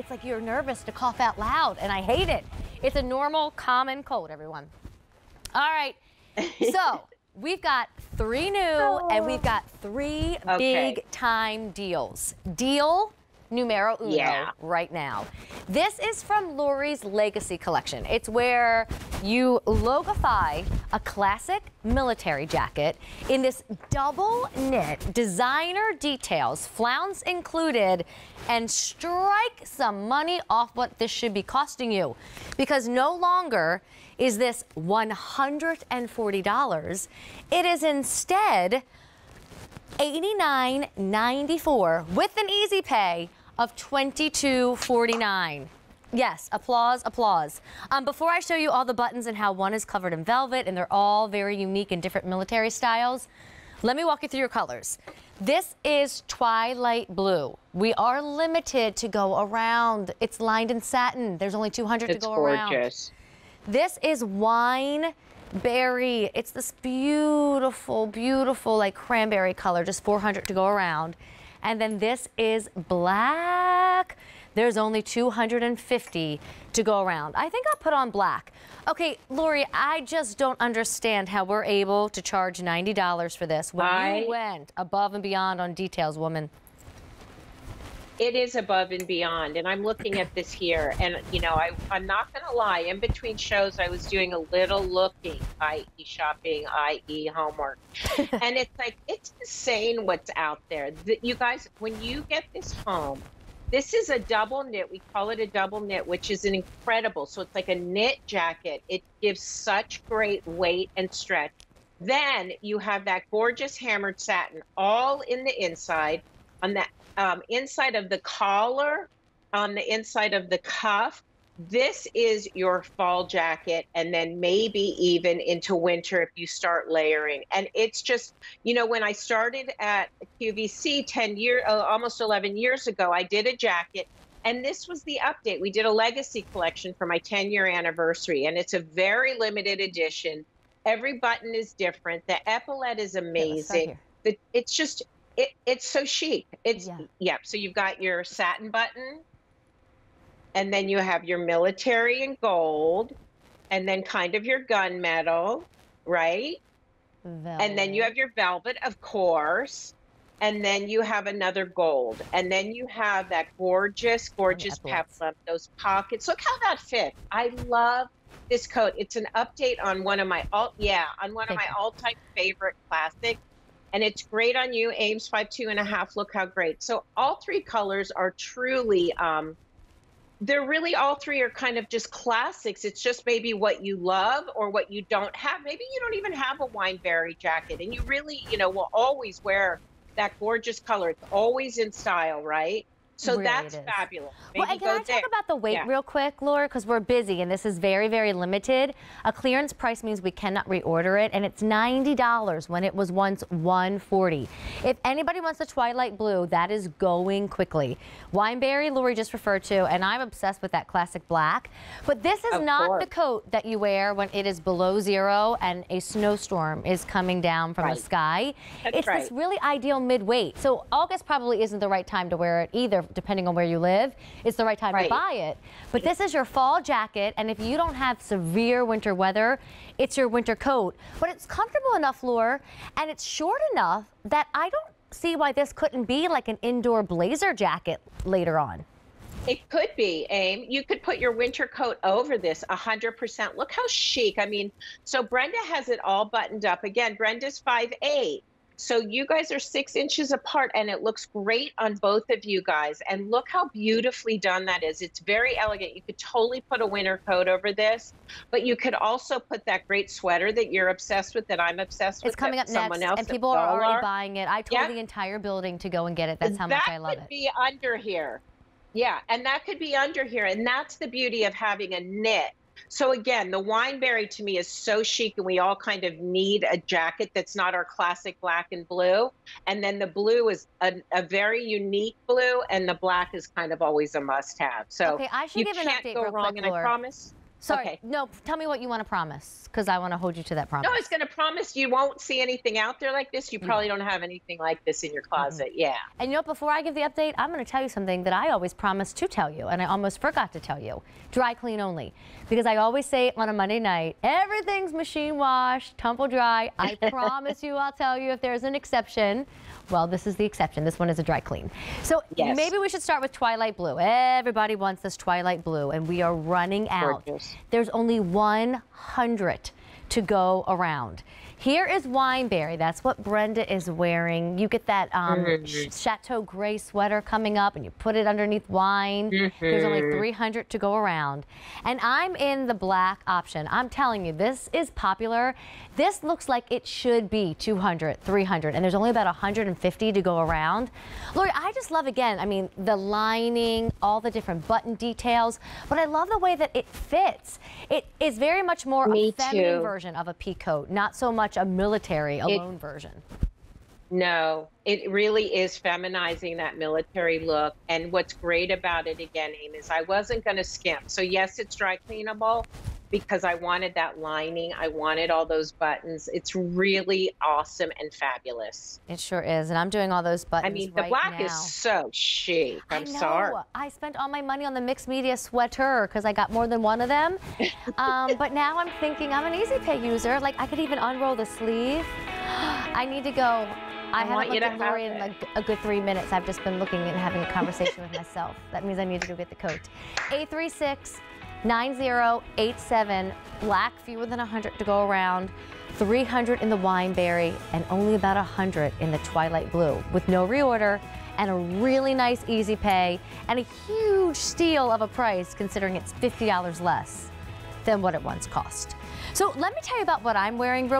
it's like you're nervous to cough out loud, and I hate it. It's a normal, common cold, everyone. All right. So we've got three new and we've oh. got three Okay. big time deals. Deal numero uno Yeah. right now. This is from Lori's Legacy Collection. It's where you logify a classic military jacket in this double knit designer details, flounce included, and strike some money off what this should be costing you. Because no longer is this $140. It is instead $89.94 with an easy pay of $22.49. Yes, applause, applause. Um, before I show you all the buttons and how one is covered in velvet and they're all very unique and different military styles, let me walk you through your colors. This is twilight blue. We are limited to go around. It's lined in satin. There's only 200 It's to go around. gorgeous. This is wine berry. It's this beautiful, beautiful like cranberry color, just 400 to go around. And then this is black. There's only 250 to go around. I think I'll put on black. Okay, Lori, I just don't understand how we're able to charge $90 for this when I- you went above and beyond on details, woman. It is above and beyond. And I'm looking at this here. And, you know, I, I'm not going to lie. In between shows, I was doing a little looking, i.e., shopping, i.e., homework. and it's like, it's insane what's out there. The, you guys, when you get this home, this is a double knit. We call it a double knit, which is an incredible. So it's like a knit jacket. It gives such great weight and stretch. Then you have that gorgeous hammered satin all in the inside, on the um, inside of the collar, on the inside of the cuff. This is your fall jacket, and then maybe even into winter if you start layering. And it's just, you know, when I started at QVC 10 years, uh, almost 11 years ago, I did a jacket. And this was the update. We did a legacy collection for my 10 year anniversary, and it's a very limited edition. Every button is different. The epaulette is amazing. here. The, it's just, it, it's so chic. It's, Yeah. yeah. So you've got your satin button, and then you have your military and gold, and then kind of your gunmetal, right? And then you have your velvet, of course. And then you have another gold. And then you have that gorgeous, gorgeous peplum, those pockets. Look how that fits. I love this coat. It's an update on one of my all yeah, on one of my all-time favorite classics. And it's great on you, Ames five two and a half. Look how great. So all three colors are truly um they're really all three are kind of just classics. It's just maybe what you love or what you don't have. Maybe you don't even have a wineberry jacket and you really, you know, will always wear that gorgeous color. It's always in style, right? So Really that's fabulous. Well, and can I there. talk about the weight Yeah. real quick, Laura? Because we're busy and this is very, very limited. A clearance price means we cannot reorder it, and it's ninety dollars when it was once one forty. If anybody wants the Twilight Blue, that is going quickly. Wineberry, Lori just referred to, and I'm obsessed with that classic black. But this is Of not course. the coat that you wear when it is below zero and a snowstorm is coming down from Right. the sky. That's it's this really ideal mid-weight. So August probably isn't the right time to wear it either, depending on where you live. It's the right time to buy it. But this is your fall jacket, and if you don't have severe winter weather, it's your winter coat. But it's comfortable enough, Lure, and it's short enough that I don't see why this couldn't be like an indoor blazer jacket later on. It could be, Aim. You could put your winter coat over this 100%. Look how chic. I mean, so Brenda has it all buttoned up. Again, Brenda's five eight. So you guys are six inches apart, and it looks great on both of you guys. And look how beautifully done that is. It's very elegant. You could totally put a winter coat over this, but you could also put that great sweater that you're obsessed with, that I'm obsessed with. It's coming that up someone next, else and people are already are. buying it. I told the entire building to go and get it. That's how much I love it. That could be under here. Yeah, and that could be under here. And that's the beauty of having a knit. So again, the wineberry to me is so chic and we all kind of need a jacket that's not our classic black and blue. And then the blue is a, a very unique blue and the black is kind of always a must have. So Okay, I should you give an can't update go real wrong. quick, and Laura. I promise Sorry. Okay. No, tell me what you want to promise because I want to hold you to that promise. No, I was going to promise you won't see anything out there like this. You mm. probably don't have anything like this in your closet. Yeah. And you know, before I give the update, I'm going to tell you something that I always promise to tell you, and I almost forgot to tell you. Dry clean only. Because I always say on a Monday night, everything's machine washed, tumble dry. I promise you, I'll tell you if there's an exception. Well, this is the exception. This one is a dry clean. So Yes. maybe we should start with Twilight Blue. Everybody wants this Twilight Blue, and we are running out. Gorgeous. There's only 100 to go around. Here is Wineberry. That's what Brenda is wearing. You get that um, sh- Chateau Gray sweater coming up and you put it underneath wine. There's only 300 to go around. And I'm in the black option. I'm telling you, this is popular. This looks like it should be 200, 300, and there's only about 150 to go around. Lori, I just love, again, I mean, the lining, all the different button details, but I love the way that it fits. It is very much more Me a feminine too. version of a peacoat, not so much a military alone version. No, it really is feminizing that military look. And what's great about it again, Aim, is I wasn't going to skimp. So yes, it's dry cleanable because I wanted that lining. I wanted all those buttons. It's really awesome and fabulous. It sure is, and I'm doing all those buttons I mean, the right black now. is so chic. I'm I know. sorry. I spent all my money on the mixed media sweater because I got more than one of them. um, but now I'm thinking I'm an Easy Pay user. Like I could even unroll the sleeve. I need to go. I, haven't looked at Lori in like a good three minutes. I've just been looking and having a conversation with myself. That means I need to go get the coat. 836 9087. Black, fewer than 100 to go around. 300 in the Wineberry and only about 100 in the Twilight Blue with no reorder and a really nice easy pay and a huge steal of a price considering it's $50 less than what it once cost. So let me tell you about what I'm wearing real